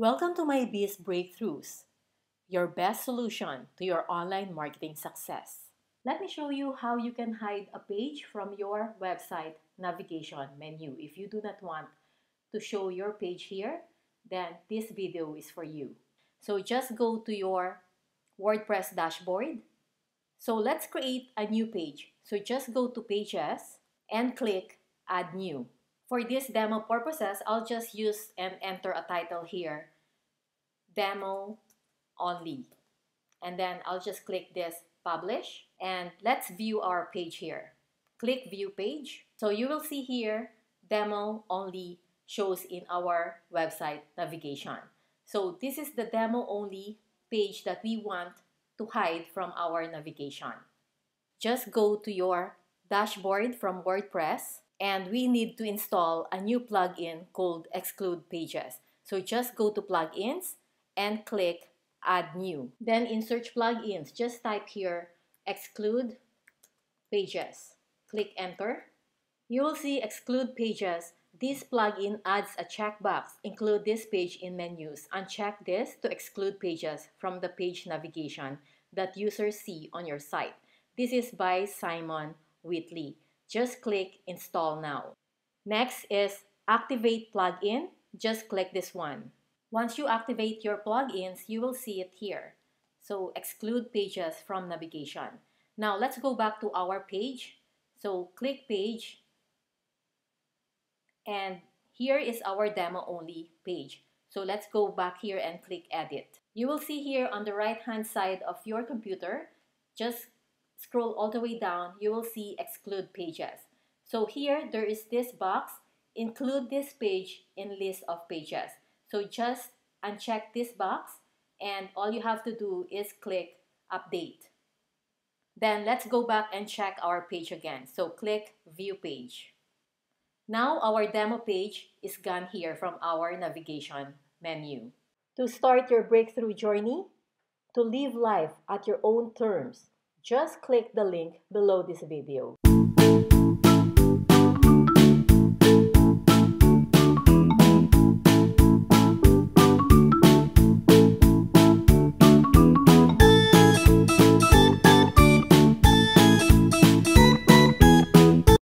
Welcome to my Biz Breakthroughs, your best solution to your online marketing success. Let me show you how you can hide a page from your website navigation menu. If you do not want to show your page here, then this video is for you. So just go to your WordPress dashboard. So let's create a new page. So just go to Pages and click Add New. For this demo purposes, I'll just use and enter a title here, Demo Only. And then I'll just click this Publish. And let's view our page here. Click View Page. So you will see here, Demo Only shows in our website navigation. So this is the demo only page that we want to hide from our navigation. Just go to your dashboard from WordPress and we need to install a new plugin called Exclude Pages. So just go to Plugins and click Add New. Then in Search Plugins, just type here Exclude Pages. Click Enter. You will see Exclude Pages. This plugin adds a checkbox, include this page in menus. Uncheck this to exclude pages from the page navigation that users see on your site. This is by Simon Wheatley. Just click Install Now. Next is Activate Plugin. Just click this one. Once you activate your plugins, you will see it here. So exclude pages from navigation. Now let's go back to our page. So click Page. And here is our demo only page. So let's go back here and click Edit. You will see here on the right hand side of your computer, just scroll all the way down, you will see exclude pages. So here, there is this box, include this page in list of pages. So just uncheck this box and all you have to do is click update. Then let's go back and check our page again. So click view page. Now our demo page is gone here from our navigation menu. To start your breakthrough journey, to live life at your own terms, just click the link below this video.